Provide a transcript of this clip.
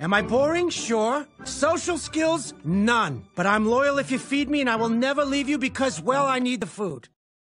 Am I boring? Sure. Social skills? None. But I'm loyal if you feed me and I will never leave you because, well, I need the food.